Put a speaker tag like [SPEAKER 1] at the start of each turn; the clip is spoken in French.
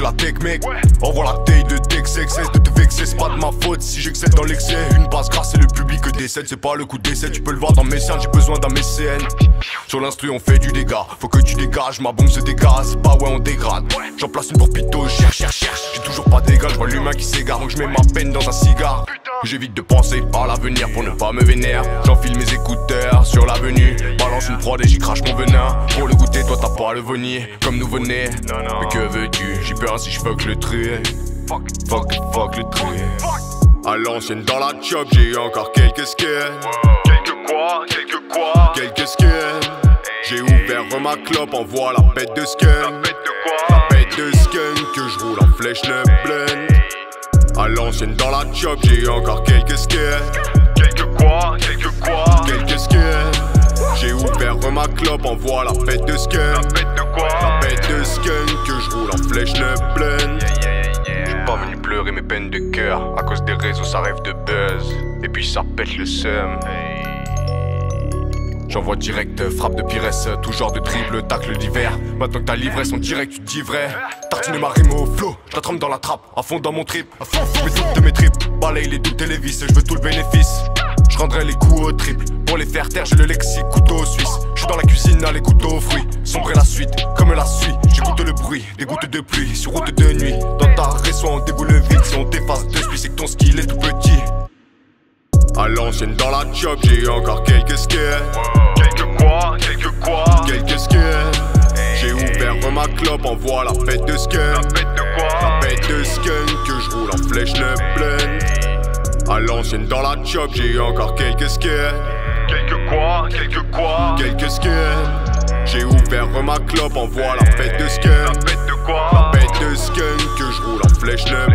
[SPEAKER 1] la tech mec. Envoie la taille de Tex cesse de te vexer C'est pas de ma faute. Si j'excède dans l'excès. Une base grâce et le public décède C'est pas le coup d'essai tu peux le voir dans mes scènes J'ai besoin d'un mécène. Sur l'instru on fait du dégât. Faut que tu dégages ma bombe se dégage Pas ouais on dégrade. J'en place une pour pito. Cherche cherche cherche. J'ai toujours pas d'égal je vois l'humain qui s'égare. Donc je mets ma peine dans un cigare J'évite de penser à l'avenir pour ne pas me vénère J'enfile mes écouteurs sur l'avenue. Balance une prod et j'y crache mon venin. Pour le goûter toi t'as pas le venir. Comme nous venez Mais que veux-tu? J'ai peur si je fuck le truc. Fuck, fuck, fuck le truc. À l'ancienne dans la job j'ai encore quelques skins
[SPEAKER 2] Quelques quoi, quelques quoi?
[SPEAKER 1] Quelques skins J'ai ouvert ma clope, envoie la bête de skunk
[SPEAKER 2] La bête de quoi?
[SPEAKER 1] La bête de skunk que je roule en flèche le blend À l'ancienne dans la job j'ai encore quelques skins
[SPEAKER 2] Quelques quoi, quelques quoi?
[SPEAKER 1] Quelques skins J'ai ouvert ma clope, envoie la bête de
[SPEAKER 2] La
[SPEAKER 1] skunk
[SPEAKER 2] bête de quoi?
[SPEAKER 1] La bête de skunk que je roule en flèche le blend
[SPEAKER 2] Yeah, yeah, yeah.
[SPEAKER 1] J'suis pas venu pleurer mes peines de cœur. À cause des réseaux ça rêve de buzz. Et puis ça pète le seum J'envoie direct, euh, frappe de piresse, euh, tout genre de dribble, tacle d'hiver. Maintenant que ta l'ivresse en direct, tu dis vrai. Tartine ma rime au flow, je la trempe dans la trappe, à fond dans mon trip. Je mets toutes de mes tripes, balaye les doutes et les vis, je veux tout le bénéfice. Je rendrai les coups au triple, pour les faire taire, j'ai le lexique, couteau suisse. Je suis dans la cuisine, à les couteaux aux fruits, sombrer la suite, comme la suite. J'écoute le bruit, des gouttes de pluie, sur route de nuit. Dans ta réseau, on déboule vite, si on t'efface de suite, c'est que ton skill est tout petit. À l'ancienne dans la job, j'ai encore quelques skins.
[SPEAKER 2] Quelques quoi, quelques quoi?
[SPEAKER 1] Quelques skins J'ai ouvert ma clope, envoie la bête de
[SPEAKER 2] La
[SPEAKER 1] skunk
[SPEAKER 2] bête de
[SPEAKER 1] La
[SPEAKER 2] quoi
[SPEAKER 1] bête de skunk que je roule en flèche le blend À l'ancienne dans la job, j'ai encore quelques skins
[SPEAKER 2] Quelques quoi, quelques quoi?
[SPEAKER 1] Quelques skins J'ai ouvert ma clope, envoie la bête de
[SPEAKER 2] La
[SPEAKER 1] skunk
[SPEAKER 2] bête de
[SPEAKER 1] La
[SPEAKER 2] quoi
[SPEAKER 1] bête de skunk que je roule en flèche le